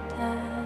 paradise.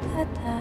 Ta-ta.